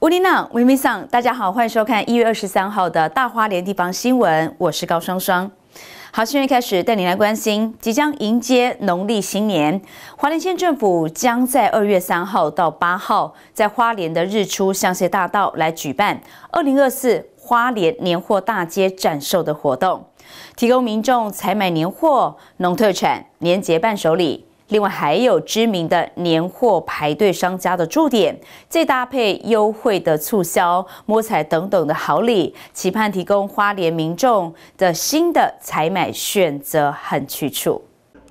乌林娜，维米桑，大家好，欢迎收看一月二十三号的大花莲地方新闻，我是高双双。好，新闻开始，带你来关心，即将迎接农历新年，花莲县政府将在二月三号到八号，在花莲的日出香榭大道来举办二零二四花莲年货大街展售的活动，提供民众采买年货、农特产、年节伴手礼。另外还有知名的年货排队商家的驻点，再搭配优惠的促销、摸彩等等的好礼，期盼提供花莲民众的新的采买选择和去处。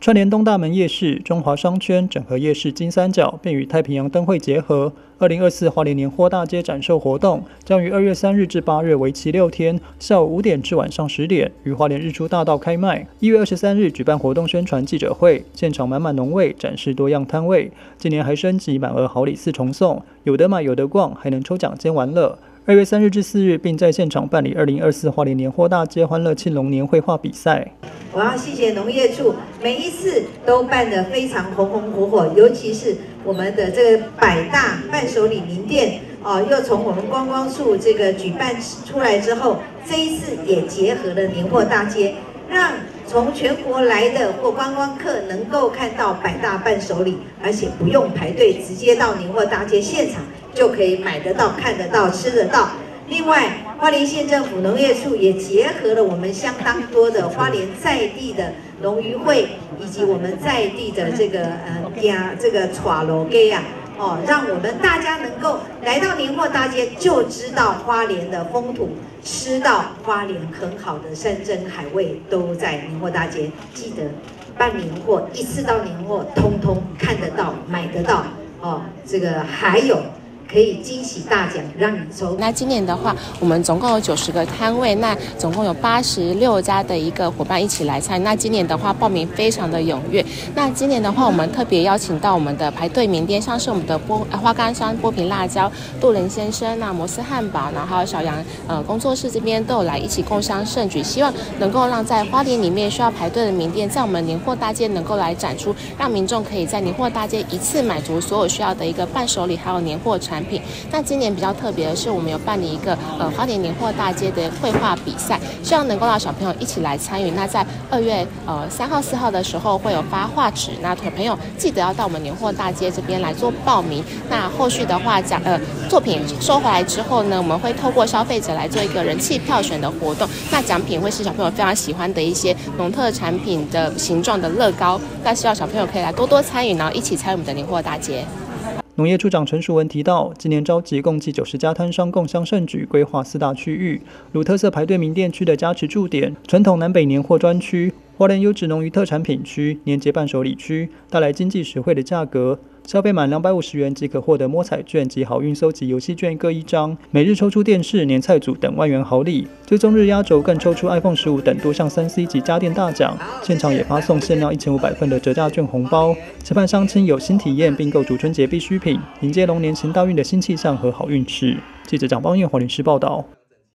串联东大门夜市、中华商圈、整合夜市金三角，并与太平洋灯会结合。二零二四花莲年货大街展售活动将于二月三日至八日为期六天，下午五点至晚上十点于花莲日出大道开卖。一月二十三日举办活动宣传记者会，现场满满浓味，展示多样摊位。今年还升级满额好礼四重送，有得买有得逛，还能抽奖兼玩乐。二月三日至四日，并在现场办理二零二四花莲年货大街欢乐庆龙年绘画比赛。我要谢谢农业处，每一次都办得非常红红火火，尤其是我们的这个百大伴手礼名店哦，又从我们观光处这个举办出来之后，这一次也结合了年货大街，让从全国来的或观光客能够看到百大伴手礼，而且不用排队，直接到年货大街现场。就可以买得到、看得到、吃得到。另外，花莲县政府农业处也结合了我们相当多的花莲在地的农渔会，以及我们在地的这个呃呀这个茶楼街啊，哦，让我们大家能够来到年货大街，就知道花莲的风土，吃到花莲很好的山珍海味，都在年货大街。记得办年货，一次到年货，通通看得到、买得到。哦，这个还有。可以惊喜大奖让你抽。那今年的话，我们总共有九十个摊位，那总共有八十六家的一个伙伴一起来参。那今年的话，报名非常的踊跃。那今年的话，我们特别邀请到我们的排队名店，像是我们的波花岗山波平辣椒、杜林先生、那摩斯汉堡，然后小杨呃工作室这边都有来一起共襄盛举，希望能够让在花莲里面需要排队的名店，在我们年货大街能够来展出，让民众可以在年货大街一次满足所有需要的一个伴手礼，还有年货产。产品。那今年比较特别的是，我们有办理一个呃花莲年货大街的绘画比赛，希望能够让小朋友一起来参与。那在二月呃三号、四号的时候会有发画纸，那小朋友记得要到我们年货大街这边来做报名。那后续的话奖呃作品收回来之后呢，我们会透过消费者来做一个人气票选的活动。那奖品会是小朋友非常喜欢的一些农特产品的形状的乐高。那希望小朋友可以来多多参与，然后一起参与我们的年货大街。农业处长陈淑文提到，今年召集共计九十家摊商共襄盛举，规划四大区域，如特色排队名店区的加持驻点、传统南北年货专区。花莲优质农渔特产品区、年节伴手礼区，带来经济实惠的价格，消费满两百五十元即可获得摸彩券及好运搜集游戏券各一张，每日抽出电视、年菜组等万元好礼，最终日压轴更抽出 iPhone 十五等多项三 C 及家电大奖，现场也发送限量一千五百份的折价券红包，期盼乡亲有新体验并购主春节必需品，迎接龙年行大运的新气象和好运气。记者蒋邦彦华联市报道。